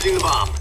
Engaging the bomb.